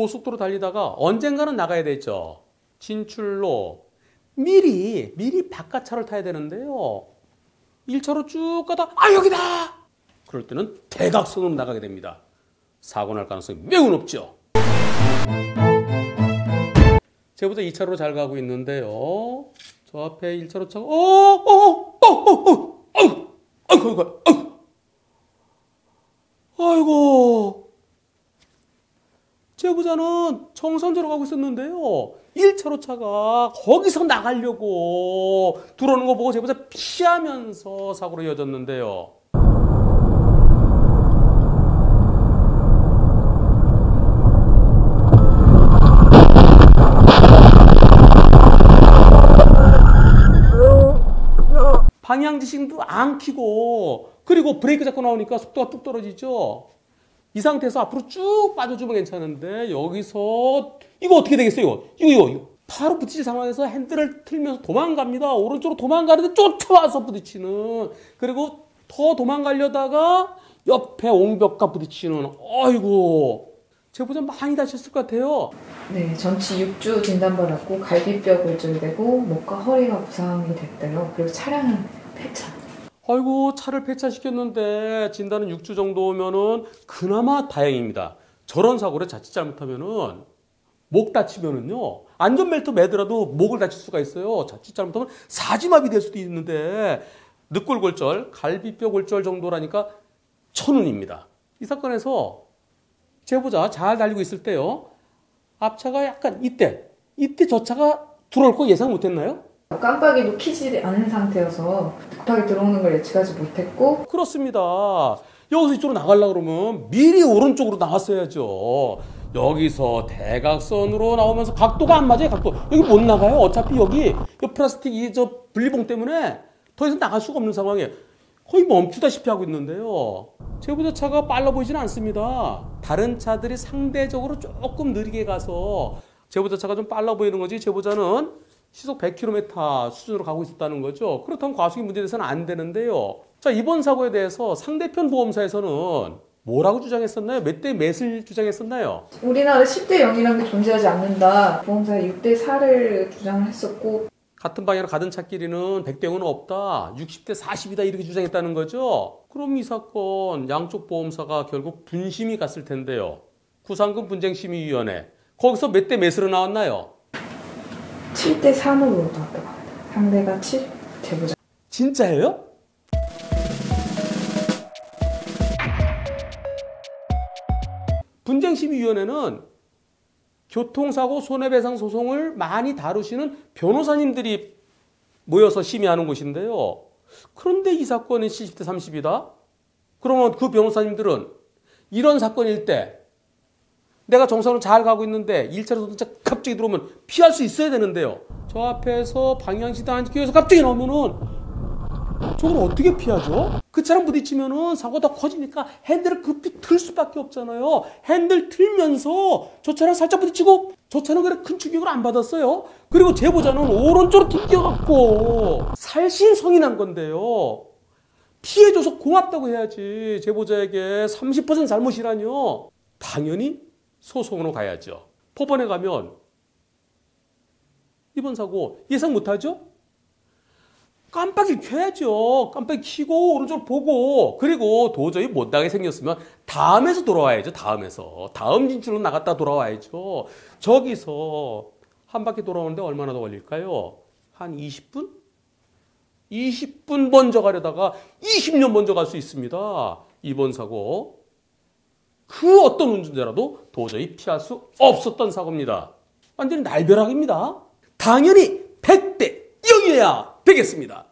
고속도로 달리다가 언젠가는 나가야 되죠. 진출로 미리 미리 바깥 차를 타야 되는데요. 1차로 쭉 가다 아 여기다. 그럴 때는 대각선으로 나가게 됩니다. 사고 날 가능성이 매우 높죠. 제보자 2차로로 잘 가고 있는데요. 저 앞에 1차로 차가 어어어어어어 아이고 아이고 아이고 아이고 아이고 제보자는 정선제로 가고 있었는데요. 1차로 차가 거기서 나가려고 들어오는 거 보고 제보자 피하면서 사고로 이어졌는데요. 방향 지싱도 안 키고 그리고 브레이크 잡고 나오니까 속도가 뚝 떨어지죠. 이 상태에서 앞으로 쭉 빠져주면 괜찮은데 여기서 이거 어떻게 되겠어요? 이거 이거 이거, 이거. 바로 부딪힐 상황에서 핸들을 틀면서 도망갑니다. 오른쪽으로 도망가는데 쫓아와서 부딪히는 그리고 더 도망가려다가 옆에 옹벽과 부딪히는 어이구 제보자 많이 다쳤을 것 같아요. 네, 전치 6주 진단받았고 갈비뼈 골절되고 목과 허리가 부상이 됐대요. 그리고 차량은 폐차. 아이고 차를 폐차시켰는데 진단은 6주 정도면은 그나마 다행입니다. 저런 사고를 자칫 잘못하면은 목 다치면은요 안전벨트 매더라도 목을 다칠 수가 있어요. 자칫 잘못하면 사지마비 될 수도 있는데 늑골골절, 갈비뼈 골절 정도라니까 천운입니다. 이 사건에서 제보자 잘 달리고 있을 때요 앞차가 약간 이때 이때 저 차가 들어올 거 예상 못했나요? 깜빡이도 키지 않은 상태여서 급하게 들어오는 걸 예측하지 못했고 그렇습니다. 여기서 이쪽으로 나가려고 그러면 미리 오른쪽으로 나왔어야죠. 여기서 대각선으로 나오면서 각도가 안 맞아요, 각도. 여기 못 나가요. 어차피 여기 이 플라스틱 이 저 분리봉 때문에 더 이상 나갈 수가 없는 상황이에요. 거의 멈추다시피 하고 있는데요. 제보자 차가 빨라 보이지는 않습니다. 다른 차들이 상대적으로 조금 느리게 가서 제보자 차가 좀 빨라 보이는 거지 제보자는 시속 100km 수준으로 가고 있었다는 거죠. 그렇다면 과속이 문제돼서는 안 되는데요. 자, 이번 사고에 대해서 상대편 보험사에서는 뭐라고 주장했었나요? 몇 대 몇을 주장했었나요? 우리나라 10대 0이라는 게 존재하지 않는다. 보험사에 6대 4를 주장을 했었고 같은 방향으로 가던 차끼리는 100대 0은 없다. 60대 40이다. 이렇게 주장했다는 거죠. 그럼 이 사건 양쪽 보험사가 결국 분심이 갔을 텐데요. 구상금 분쟁심의위원회. 거기서 몇 대 몇으로 나왔나요? 7대 3으로 나왔다고 합니다. 상대가 7, 제보자. 진짜예요? 분쟁심의위원회는 교통사고 손해배상 소송을 많이 다루시는 변호사님들이 모여서 심의하는 곳인데요. 그런데 이 사건이 70대 30이다? 그러면 그 변호사님들은 이런 사건일 때 내가 정상으로 잘 가고 있는데 1차로 도차 갑자기 들어오면 피할 수 있어야 되는데요. 저 앞에서 방향시도 안 지켜서 갑자기 나오면은 저걸 어떻게 피하죠? 그 차랑 부딪히면은 사고가 커지니까 핸들을 급히 틀 수밖에 없잖아요. 핸들 틀면서 저 차랑 살짝 부딪히고 저 차는 그래 큰 충격을 안 받았어요. 그리고 제보자는 오른쪽으로 튕겨갖고 살신성이 난 건데요. 피해줘서 고맙다고 해야지 제보자에게 30% 잘못이라뇨. 당연히 소송으로 가야죠. 법원에 가면 이번 사고 예상 못하죠? 깜빡이 켜야죠. 깜빡이 켜고 오른쪽 보고 그리고 도저히 못 나게 생겼으면 다음에서 돌아와야죠. 다음에서 다음 진출로 나갔다 돌아와야죠. 저기서 한 바퀴 돌아오는데 얼마나 더 걸릴까요? 한 20분? 20분 먼저 가려다가 20년 먼저 갈 수 있습니다. 이번 사고 그 어떤 운전자라도 도저히 피할 수 없었던 사고입니다. 완전히 날벼락입니다. 당연히 100대 0이어야 되겠습니다.